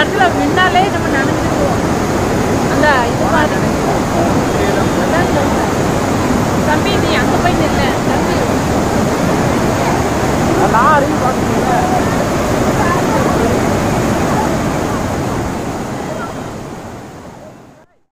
இடத்துல நின்னாலே நம்ம நினைஞ்சிருவோம் அந்த இது மாதிரி. அதான் சொல்றேன் தம்பி நீ அங்கே போய் நில்ல. தம்பி. நான் அறிவு பார்த்துக்கல